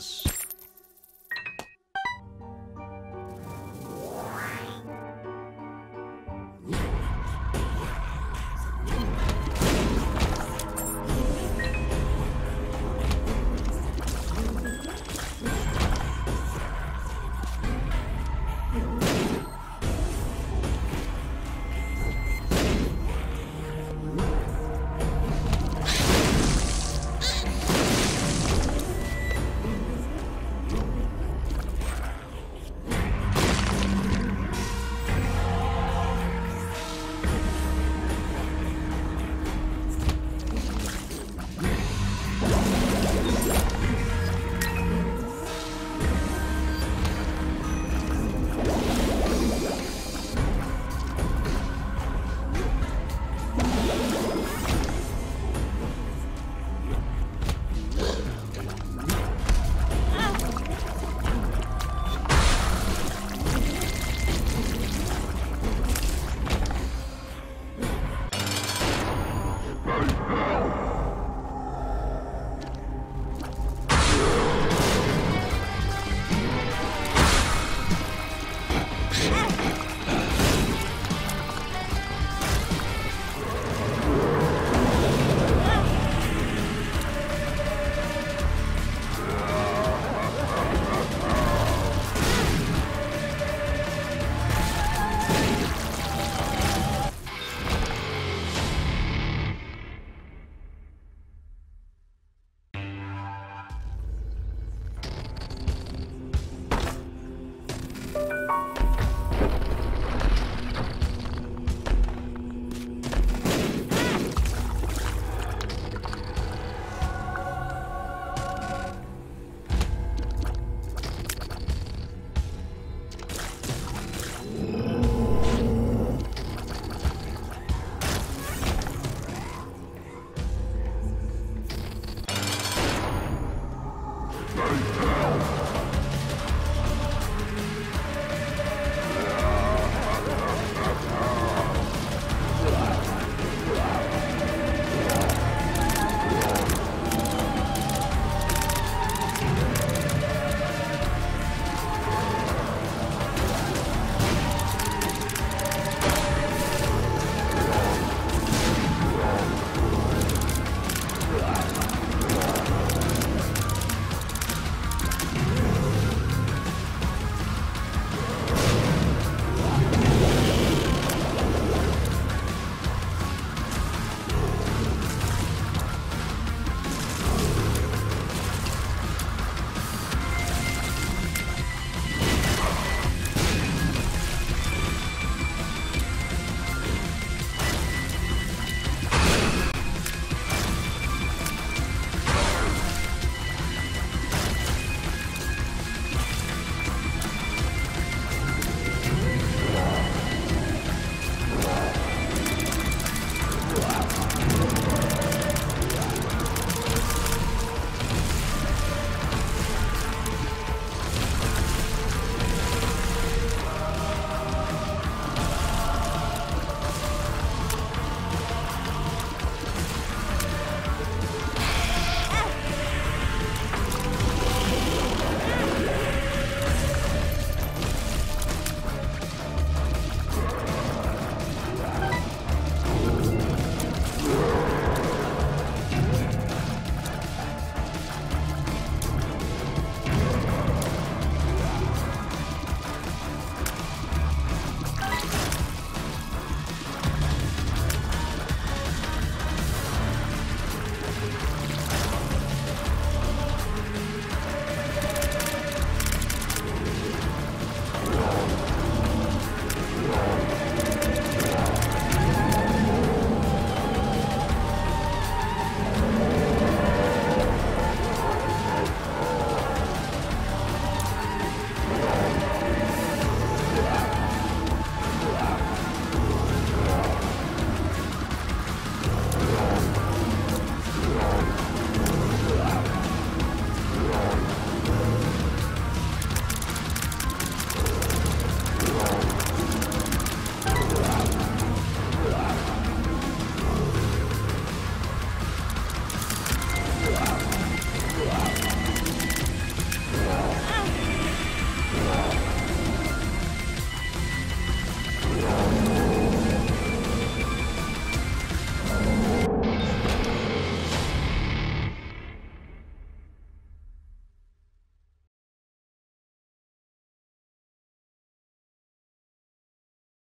justice.